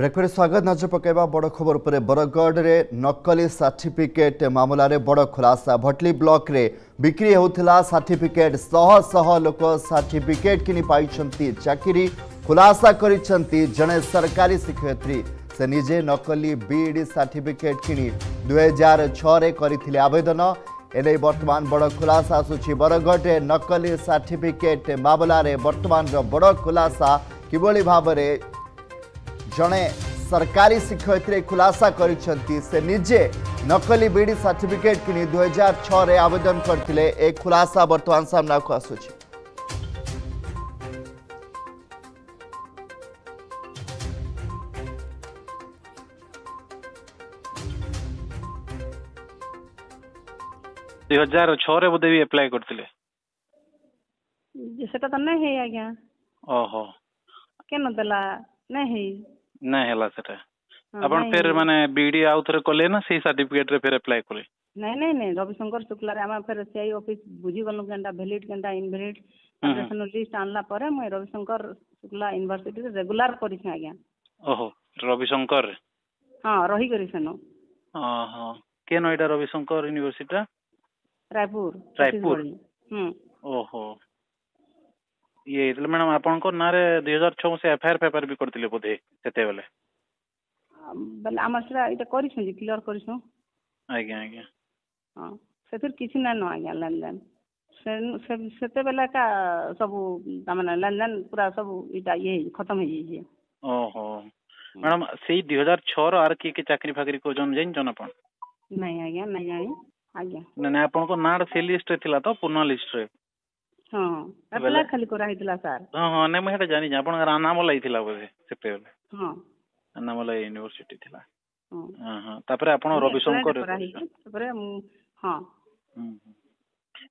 ବ୍ରେକ୍ପରେ ସ୍ୱାଗତ ନଜର ପକାଇବା ବଡ଼ ଖବର ଉପରେ ବରଗଡ଼ରେ ନକଲି ସାର୍ଟିଫିକେଟ୍ ମାମଲାରେ ବଡ଼ ଖୁଲାସା ଭଟଲି ବ୍ଲକରେ ବିକ୍ରି ହେଉଥିଲା ସାର୍ଟିଫିକେଟ୍ ଶହ ଶହ ଲୋକ ସାର୍ଟିଫିକେଟ୍ କିଣି ପାଇଛନ୍ତି ଚାକିରି ଖୁଲାସା କରିଛନ୍ତି ଜଣେ ସରକାରୀ ଶିକ୍ଷୟତ୍ରୀ ସେ ନିଜେ ନକଲି ବିଇଡ଼ି ସାର୍ଟିଫିକେଟ୍ କିଣି ଦୁଇହଜାର ଛଅରେ କରିଥିଲେ ଆବେଦନ এনে বর্তমান বড় খুলাসা আসুচি বরগড়ে নকলি সার্টিফিকেট মামলার বর্তমানর বড় খুলাসা কিভাবে ভাবে ଜଣେ ସରକାରୀ ଶିକ୍ଷୟିତ୍ରୀ ଖୁଲାସା କରିଛନ୍ତି ସେ ନିଜେ ନକଲି ବିଡି ସାର୍ଟିଫିକେଟ୍ କିଣି ଦୁଇହଜାର ଛଅରେ ଆବେଦନ କରିଥିଲେ ଏ ଖୁଲାସା ବର୍ତ୍ତମାନ ସାମ୍ନାକୁ ଆସୁଛି ଦୁଇ ହଜାର ଛଅରେ ବୋଧେ ବି ଆପ୍ଲାଏ କରିଥିଲେ ସେଟା ତ ନାଇଁ ହେଇ ଆଜ୍ଞା ଓହୋ କେନ ଦେଲା ନାଇଁ ହେଇ ନା ହେଲା ସେଟା ଆପଣ ଫେର ମାନେ ବିଡି ଆଉ ଥରେ କଲେ ନା ସେଇ ସାର୍ଟିଫିକେଟ ରେ ଫେର ଆପ୍ଲାଏ କଲେ ନାଇଁ ନାଇଁ ନାଇଁ ରବିଶଙ୍କର ଶୁକ୍ଲାରେ ଆମେ ଫେର ସିଆଇ ଅଫିସ ବୁଝିଗଲୁ କେନ୍ତା ଭ୍ୟାଲିଡ କେନ୍ତା ଇନଭ୍ୟାଲିଡ ଅପରେସନ ଲିଷ୍ଟ ଆଣିଲା ପରେ ମୁଁ ରବିଶଙ୍କର ଶୁକ୍ଲା ୟୁନିଭର୍ସିଟିରେ ରେଗୁଲାର କରିଛି ଆଜ୍ଞା ଓହୋ ରବିଶଙ୍କର ହଁ ରହିକରି ସେନ ଓହୋ କେନ ଏଇଟା ରବିଶଙ୍କର ୟୁନିଭର୍ସିଟିଟା ରାୟପୁର ରାୟପୁର ଓହୋ ଇଏ ହେଇଥିଲେ ମ୍ୟାଡାମ ଆପଣଙ୍କ ନାଁରେ ଦୁଇ ହଜାର ଛଅ ମସିହା ଏଫଆଇଆର ପେପର ବି କରିଥିଲେ ବୋଧେ ସେତେବେଳେ ବେଲେ ଆମର ସେଟା ଏଇଟା କରିଛୁ ଯେ କ୍ଲିୟର କରିଛୁ ଆଜ୍ଞା ଆଜ୍ଞା ହଁ ସେଥିରେ କିଛି ନାଇଁ ନ ଆଜ୍ଞା ଲେନ୍ ଦେନ୍ ସେତେବେଳେ ଏକା ସବୁ ତାମାନେ ଲେନ୍ ଦେନ୍ ପୁରା ସବୁ ଏଇଟା ଇଏ ଖତମ ହେଇଯାଇଛି ଓହୋ ମ୍ୟାଡାମ ସେଇ ଦୁଇ ହଜାର ଛଅର ଆର କିଏ କିଏ ଚାକିରି ଫାକିରି କରୁଛନ୍ତି ଜାଣିଛନ୍ ଆପଣ ନାଇଁ ଆଜ୍ଞା ନାଇଁ ଜାଣି ଆଜ୍ଞା ନାଇଁ ଆପଣଙ୍କ ନାଁଟା ସେ ଲିଷ୍ଟରେ ଥିଲା ତ ପୁରୁଣା ଲିଷ୍ଟରେ ହଁ ଆପ୍ଲାଏ ଖାଲି କରା ହେଇଥିଲା ସାର୍ ହଁ ହଁ ନାଇଁ ମୁଁ ସେଟା ଜାଣିଛି ଆପଣଙ୍କର ଆନାମଲାଇ ଥିଲା ବୋଧେ ସେତେବେଳେ ହଁ ଆନାମଲାଇ ୟୁନିଭର୍ସିଟି ଥିଲା ହଁ ତାପରେ ଆପଣ ରବିଶଙ୍କର ତାପରେ ହଁ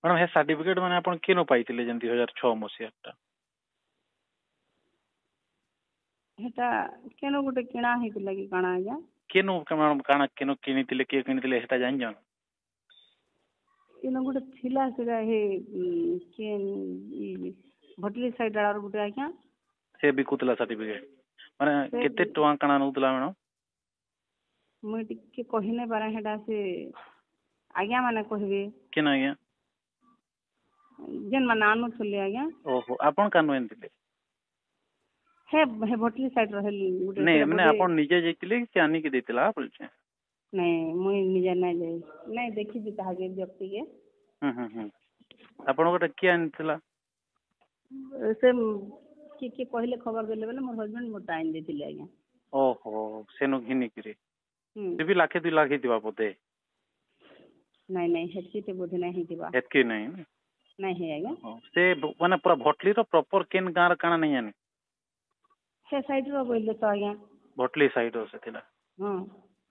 ମ୍ୟାଡାମ ହେ ସାର୍ଟିଫିକେଟ ମାନେ ଆପଣ କେନ ପାଇଥିଲେ ଯେମିତି 2006 ମସିହାଟା ହେଟା କେନ ଗୋଟେ କିଣା ହେଇଥିଲା କି କାଣା ଆଜ୍ଞା କେନ ମ୍ୟାଡାମ କାଣା କେନ କିଣିଥିଲେ କିଏ କିଣିଥିଲେ ସେଟା ଜାଣିଛ ଇନ ଗୁଟେ ଥିଲା ସେଟା ହେ କେନ୍ ଭଟଲି ସାଇଡ୍ ଆଡ଼ର ଗୁଟେ ଆଜ୍ଞା ସେ ବିକୁଥିଲା ସାର୍ଟିଫିକେଟ୍ ମାନେ କେତେ ଟଙ୍କା କାଣା ନଉଥିଲା ମ୍ୟାଡ଼ାମ୍ ମୁଇଁ ଟିକେ କହି ନାଇଁ ପାରେ ହେଟା ସେ ଆଜ୍ଞା ମାନେ କହିବେ କେନ ଆଜ୍ଞା ଯେନ୍ ମାନେ ଆନୁଥିଲେ ଆଜ୍ଞା ଓହୋ ଆପଣ କାନୁ ଆଣିଥିଲେ ହେ ହେ ଭଟଲି ସାଇଡ୍ ର ହେଲି ଗୁଟେ ନାଇଁ ମାନେ ଆପଣ ନିଜେ ଯାଇଥିଲେ କି ଆନିକି ଦେଇଥିଲା ବୋଲୁଛେଁ ନାଇଁ ମୁଇଁ ନିଜେ ନାଇଁ ଯାଇ ନାଇଁ ଦେଖିଛି ତାହାକେ ବ୍ୟକ୍ତିକେ ହୁଁ ହୁଁ ଆପଣଙ୍କ କିଏ ଆଣିଥିଲା ସେ କିଏ କିଏ କହିଲେ ଖବର ଦେଲେ ବୋଲେ ମୋର ହଜବେଣ୍ଡ ମୋତେ ଆଣି ଦେଇଥିଲେ ଆଜ୍ଞା ଓହୋ ସେନୁ ଘିନିକିରି ସେ ବି ଲାଖେ ଦୁଇ ଲାଖ ହେଇଥିବା ବୋଧେ ନାଇଁ ନାଇଁ ତ ବୋଧେ ନାଇଁ ହେଇଥିବା ହେତ୍କି ନାଇଁ ନାଇଁ ହେ ଆଜ୍ଞା ସେ ମାନେ ପୁରା ଭଟଲିର ପ୍ରପର କେନ୍ ଗାଁର କାଣା ନାଇଁ ଜାନି ସେ ସାଇଡ୍ ର ବୋଇଲେ ତ ଆଜ୍ଞା ଭଟଲି ସାଇଡ୍ ର ସେ ଥିଲା ହଁ